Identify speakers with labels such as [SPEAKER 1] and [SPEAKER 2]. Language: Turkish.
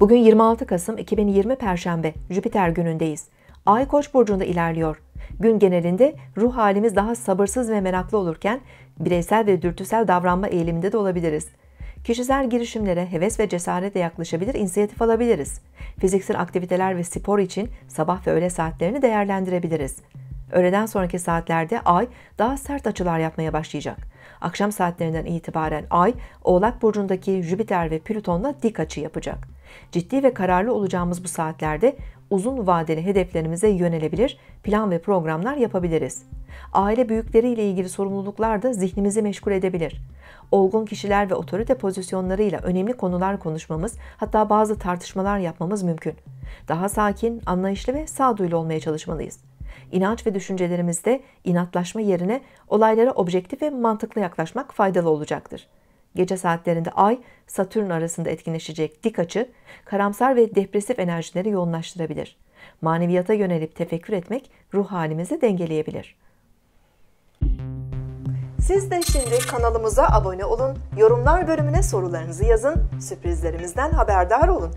[SPEAKER 1] Bugün 26 Kasım 2020 Perşembe, Jüpiter günündeyiz. Ay Koç burcunda ilerliyor. Gün genelinde ruh halimiz daha sabırsız ve meraklı olurken bireysel ve dürtüsel davranma eğiliminde de olabiliriz. Kişisel girişimlere heves ve cesaretle yaklaşabilir, inisiyatif alabiliriz. Fiziksel aktiviteler ve spor için sabah ve öğle saatlerini değerlendirebiliriz. Öğleden sonraki saatlerde ay daha sert açılar yapmaya başlayacak. Akşam saatlerinden itibaren ay Oğlak burcundaki Jüpiter ve Plüton'la dik açı yapacak. Ciddi ve kararlı olacağımız bu saatlerde uzun vadeli hedeflerimize yönelebilir, plan ve programlar yapabiliriz. Aile büyükleriyle ilgili sorumluluklar da zihnimizi meşgul edebilir. Olgun kişiler ve otorite pozisyonlarıyla önemli konular konuşmamız, hatta bazı tartışmalar yapmamız mümkün. Daha sakin, anlayışlı ve sağduyulu olmaya çalışmalıyız. İnanç ve düşüncelerimizde inatlaşma yerine olaylara objektif ve mantıklı yaklaşmak faydalı olacaktır. Gece saatlerinde Ay, Satürn arasında etkinleşecek dik açı, karamsar ve depresif enerjileri yoğunlaştırabilir. Maneviyata yönelip tefekkür etmek ruh halimizi dengeleyebilir. Siz de şimdi kanalımıza abone olun, yorumlar bölümüne sorularınızı yazın, sürprizlerimizden haberdar olun.